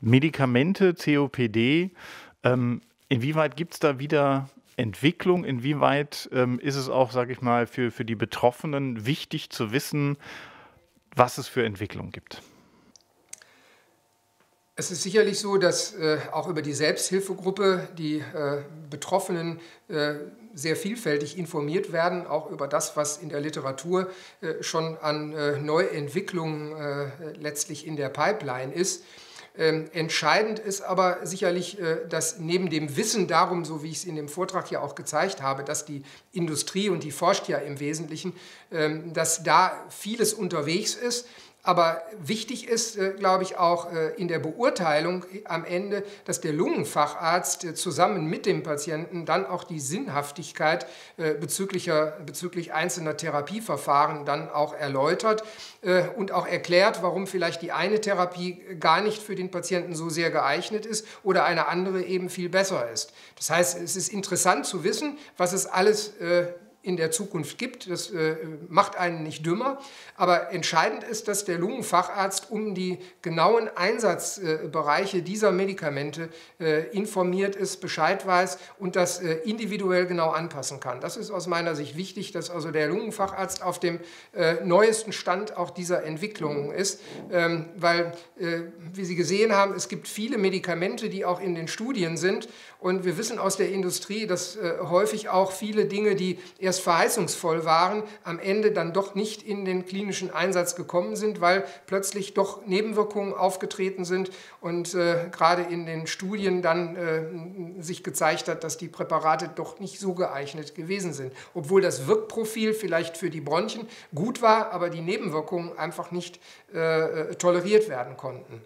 Medikamente, COPD, ähm, inwieweit gibt es da wieder Entwicklung? Inwieweit ähm, ist es auch, sage ich mal, für, für die Betroffenen wichtig zu wissen, was es für Entwicklung gibt? Es ist sicherlich so, dass äh, auch über die Selbsthilfegruppe die äh, Betroffenen äh, sehr vielfältig informiert werden, auch über das, was in der Literatur äh, schon an äh, Neuentwicklungen äh, letztlich in der Pipeline ist. Ähm, entscheidend ist aber sicherlich, dass neben dem Wissen darum, so wie ich es in dem Vortrag ja auch gezeigt habe, dass die Industrie und die forscht ja im Wesentlichen, ähm, dass da vieles unterwegs ist aber wichtig ist, äh, glaube ich, auch äh, in der Beurteilung am Ende, dass der Lungenfacharzt äh, zusammen mit dem Patienten dann auch die Sinnhaftigkeit bezüglicher, bezüglich einzelner Therapieverfahren dann auch erläutert und auch erklärt, warum vielleicht die eine Therapie gar nicht für den Patienten so sehr geeignet ist oder eine andere eben viel besser ist. Das heißt, es ist interessant zu wissen, was es alles in der Zukunft gibt. Das äh, macht einen nicht dümmer. Aber entscheidend ist, dass der Lungenfacharzt um die genauen Einsatzbereiche dieser Medikamente äh, informiert ist, Bescheid weiß und das äh, individuell genau anpassen kann. Das ist aus meiner Sicht wichtig, dass also der Lungenfacharzt auf dem äh, neuesten Stand auch dieser Entwicklungen ist. Ähm, weil, äh, wie Sie gesehen haben, es gibt viele Medikamente, die auch in den Studien sind. Und wir wissen aus der Industrie, dass äh, häufig auch viele Dinge, die erst verheißungsvoll waren, am Ende dann doch nicht in den klinischen Einsatz gekommen sind, weil plötzlich doch Nebenwirkungen aufgetreten sind und äh, gerade in den Studien dann äh, sich gezeigt hat, dass die Präparate doch nicht so geeignet gewesen sind. Obwohl das Wirkprofil vielleicht für die Bronchien gut war, aber die Nebenwirkungen einfach nicht äh, äh toleriert werden konnten.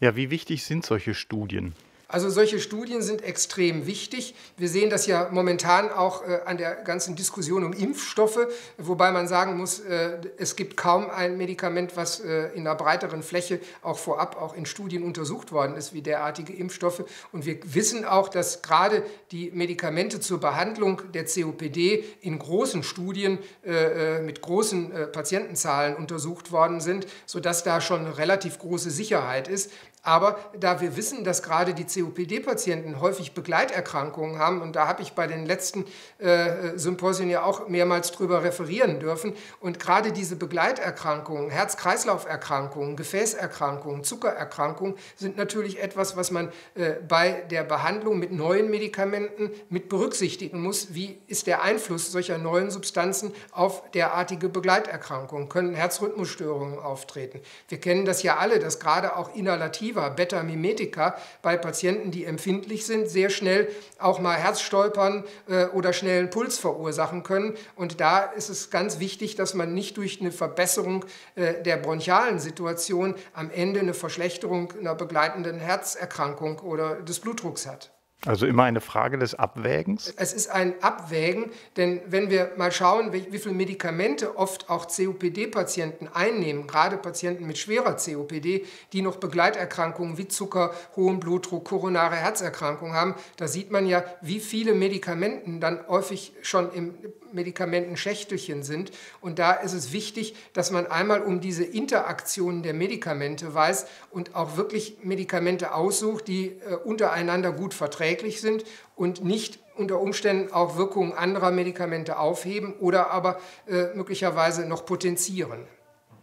Ja, wie wichtig sind solche Studien? Also solche Studien sind extrem wichtig. Wir sehen das ja momentan auch äh, an der ganzen Diskussion um Impfstoffe, wobei man sagen muss, äh, es gibt kaum ein Medikament, was äh, in einer breiteren Fläche auch vorab auch in Studien untersucht worden ist, wie derartige Impfstoffe. Und wir wissen auch, dass gerade die Medikamente zur Behandlung der COPD in großen Studien äh, äh, mit großen äh, Patientenzahlen untersucht worden sind, sodass da schon relativ große Sicherheit ist. Aber da wir wissen, dass gerade die COPD-Patienten häufig Begleiterkrankungen haben, und da habe ich bei den letzten äh, Symposien ja auch mehrmals drüber referieren dürfen, und gerade diese Begleiterkrankungen, Herz-Kreislauf-Erkrankungen, Gefäßerkrankungen, Zuckererkrankungen sind natürlich etwas, was man äh, bei der Behandlung mit neuen Medikamenten mit berücksichtigen muss. Wie ist der Einfluss solcher neuen Substanzen auf derartige Begleiterkrankungen? Können Herzrhythmusstörungen auftreten? Wir kennen das ja alle, dass gerade auch inhalative Inhalativa, Beta-Mimetika bei Patienten, die empfindlich sind, sehr schnell auch mal Herzstolpern äh, oder schnellen Puls verursachen können. Und da ist es ganz wichtig, dass man nicht durch eine Verbesserung äh, der bronchialen Situation am Ende eine Verschlechterung einer begleitenden Herzerkrankung oder des Blutdrucks hat. Also immer eine Frage des Abwägens? Es ist ein Abwägen, denn wenn wir mal schauen, wie, wie viele Medikamente oft auch COPD-Patienten einnehmen, gerade Patienten mit schwerer COPD, die noch Begleiterkrankungen wie Zucker, hohen Blutdruck, koronare Herzerkrankungen haben, da sieht man ja, wie viele Medikamenten dann häufig schon im Medikamentenschächtelchen sind. Und da ist es wichtig, dass man einmal um diese Interaktionen der Medikamente weiß und auch wirklich Medikamente aussucht, die äh, untereinander gut verträglich sind und nicht unter Umständen auch Wirkungen anderer Medikamente aufheben oder aber äh, möglicherweise noch potenzieren.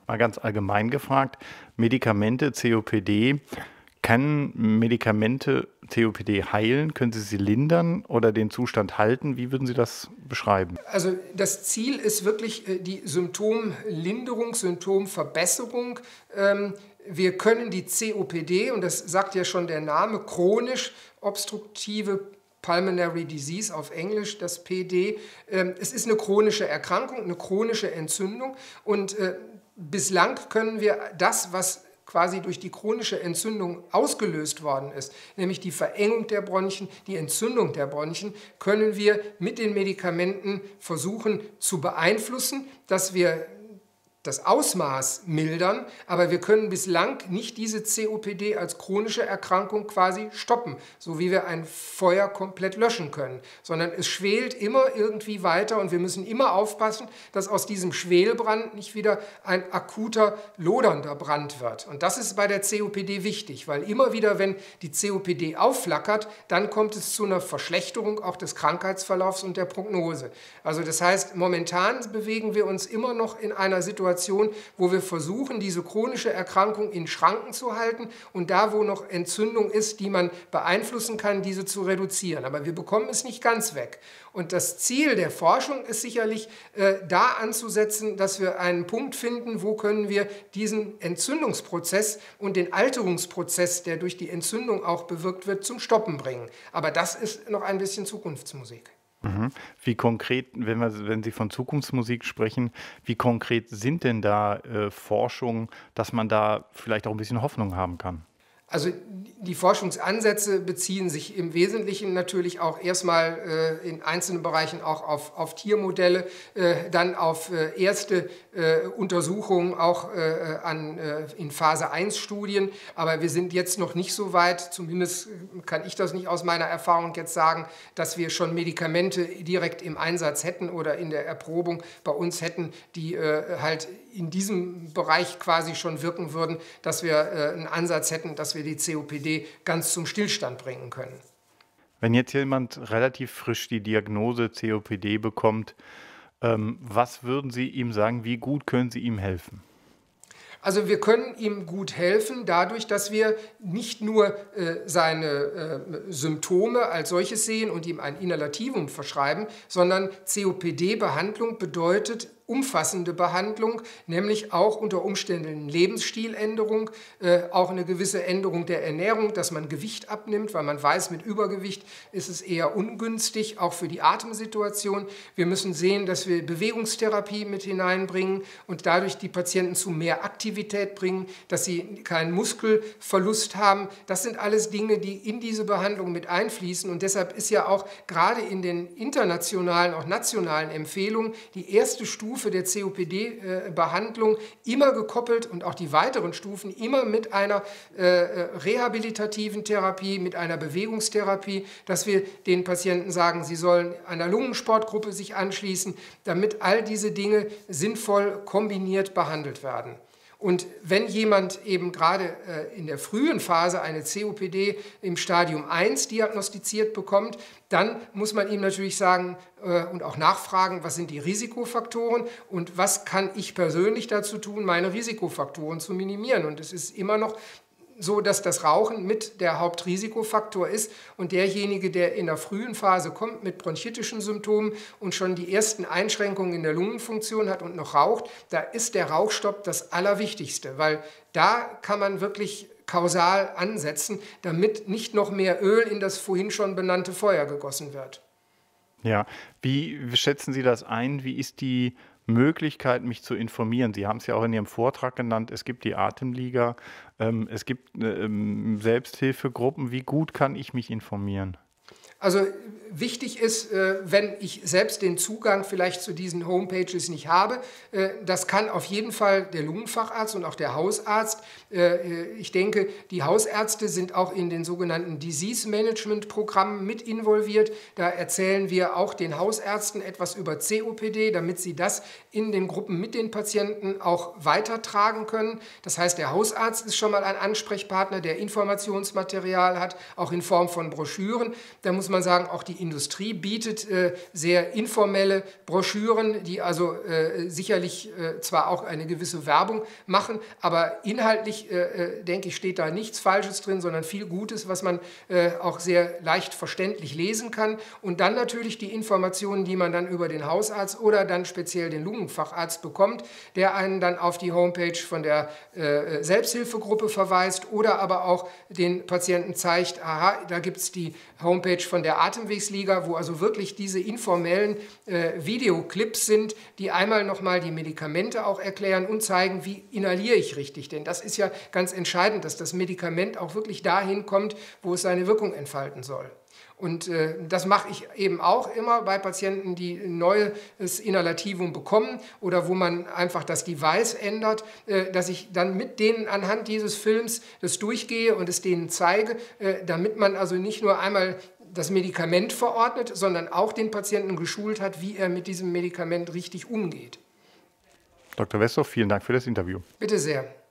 Mal ganz allgemein gefragt, Medikamente, COPD, können Medikamente COPD heilen? Können Sie sie lindern oder den Zustand halten? Wie würden Sie das beschreiben? Also das Ziel ist wirklich äh, die Symptomlinderung, Symptomverbesserung. Ähm, wir können die COPD, und das sagt ja schon der Name, chronisch obstruktive Pulmonary Disease auf Englisch, das PD. Ähm, es ist eine chronische Erkrankung, eine chronische Entzündung und äh, bislang können wir das, was quasi durch die chronische Entzündung ausgelöst worden ist, nämlich die Verengung der Bronchien, die Entzündung der Bronchien, können wir mit den Medikamenten versuchen zu beeinflussen, dass wir das Ausmaß mildern, aber wir können bislang nicht diese COPD als chronische Erkrankung quasi stoppen, so wie wir ein Feuer komplett löschen können, sondern es schwelt immer irgendwie weiter und wir müssen immer aufpassen, dass aus diesem Schwelbrand nicht wieder ein akuter, lodernder Brand wird. Und das ist bei der COPD wichtig, weil immer wieder, wenn die COPD aufflackert, dann kommt es zu einer Verschlechterung auch des Krankheitsverlaufs und der Prognose. Also das heißt, momentan bewegen wir uns immer noch in einer Situation, Situation, wo wir versuchen, diese chronische Erkrankung in Schranken zu halten und da, wo noch Entzündung ist, die man beeinflussen kann, diese zu reduzieren. Aber wir bekommen es nicht ganz weg. Und das Ziel der Forschung ist sicherlich, äh, da anzusetzen, dass wir einen Punkt finden, wo können wir diesen Entzündungsprozess und den Alterungsprozess, der durch die Entzündung auch bewirkt wird, zum Stoppen bringen. Aber das ist noch ein bisschen Zukunftsmusik. Mhm. Wie konkret, wenn, wir, wenn Sie von Zukunftsmusik sprechen, wie konkret sind denn da äh, Forschungen, dass man da vielleicht auch ein bisschen Hoffnung haben kann? Also die Forschungsansätze beziehen sich im Wesentlichen natürlich auch erstmal äh, in einzelnen Bereichen auch auf, auf Tiermodelle, äh, dann auf äh, erste äh, Untersuchungen auch äh, an, äh, in Phase 1 Studien. Aber wir sind jetzt noch nicht so weit, zumindest kann ich das nicht aus meiner Erfahrung jetzt sagen, dass wir schon Medikamente direkt im Einsatz hätten oder in der Erprobung bei uns hätten, die halt in diesem Bereich quasi schon wirken würden, dass wir einen Ansatz hätten, dass wir wir die COPD ganz zum Stillstand bringen können. Wenn jetzt jemand relativ frisch die Diagnose COPD bekommt, ähm, was würden Sie ihm sagen, wie gut können Sie ihm helfen? Also wir können ihm gut helfen dadurch, dass wir nicht nur äh, seine äh, Symptome als solches sehen und ihm ein Inhalativum verschreiben, sondern COPD-Behandlung bedeutet umfassende Behandlung, nämlich auch unter Umständen Lebensstiländerung, äh, auch eine gewisse Änderung der Ernährung, dass man Gewicht abnimmt, weil man weiß, mit Übergewicht ist es eher ungünstig, auch für die Atemsituation. Wir müssen sehen, dass wir Bewegungstherapie mit hineinbringen und dadurch die Patienten zu mehr Aktivität bringen, dass sie keinen Muskelverlust haben. Das sind alles Dinge, die in diese Behandlung mit einfließen und deshalb ist ja auch gerade in den internationalen, auch nationalen Empfehlungen die erste Stufe Stufe der COPD-Behandlung immer gekoppelt und auch die weiteren Stufen immer mit einer äh, äh, rehabilitativen Therapie, mit einer Bewegungstherapie, dass wir den Patienten sagen, sie sollen einer Lungensportgruppe sich anschließen, damit all diese Dinge sinnvoll kombiniert behandelt werden. Und wenn jemand eben gerade äh, in der frühen Phase eine COPD im Stadium 1 diagnostiziert bekommt, dann muss man ihm natürlich sagen äh, und auch nachfragen, was sind die Risikofaktoren und was kann ich persönlich dazu tun, meine Risikofaktoren zu minimieren. Und es ist immer noch so, dass das Rauchen mit der Hauptrisikofaktor ist und derjenige, der in der frühen Phase kommt mit bronchitischen Symptomen und schon die ersten Einschränkungen in der Lungenfunktion hat und noch raucht, da ist der Rauchstopp das Allerwichtigste, weil da kann man wirklich kausal ansetzen, damit nicht noch mehr Öl in das vorhin schon benannte Feuer gegossen wird. Ja, wie schätzen Sie das ein? Wie ist die Möglichkeit, mich zu informieren. Sie haben es ja auch in Ihrem Vortrag genannt. Es gibt die Atemliga, ähm, es gibt äh, ähm, Selbsthilfegruppen. Wie gut kann ich mich informieren? Also wichtig ist, äh, wenn ich selbst den Zugang vielleicht zu diesen Homepages nicht habe, äh, das kann auf jeden Fall der Lungenfacharzt und auch der Hausarzt. Äh, ich denke, die Hausärzte sind auch in den sogenannten Disease Management Programmen mit involviert. Da erzählen wir auch den Hausärzten etwas über COPD, damit sie das in den Gruppen mit den Patienten auch weitertragen können. Das heißt, der Hausarzt ist schon mal ein Ansprechpartner, der Informationsmaterial hat, auch in Form von Broschüren. Da muss man sagen, auch die Industrie bietet äh, sehr informelle Broschüren, die also äh, sicherlich äh, zwar auch eine gewisse Werbung machen, aber inhaltlich, äh, äh, denke ich, steht da nichts Falsches drin, sondern viel Gutes, was man äh, auch sehr leicht verständlich lesen kann. Und dann natürlich die Informationen, die man dann über den Hausarzt oder dann speziell den Lungenfacharzt bekommt, der einen dann auf die Homepage von der Selbsthilfegruppe verweist oder aber auch den Patienten zeigt, aha, da gibt es die Homepage von der Atemwegsliga, wo also wirklich diese informellen äh, Videoclips sind, die einmal nochmal die Medikamente auch erklären und zeigen, wie inhaliere ich richtig. Denn das ist ja ganz entscheidend, dass das Medikament auch wirklich dahin kommt, wo es seine Wirkung entfalten soll. Und äh, das mache ich eben auch immer bei Patienten, die ein neues Inhalativum bekommen oder wo man einfach das Device ändert, äh, dass ich dann mit denen anhand dieses Films das durchgehe und es denen zeige, äh, damit man also nicht nur einmal das Medikament verordnet, sondern auch den Patienten geschult hat, wie er mit diesem Medikament richtig umgeht. Dr. Westhoff, vielen Dank für das Interview. Bitte sehr.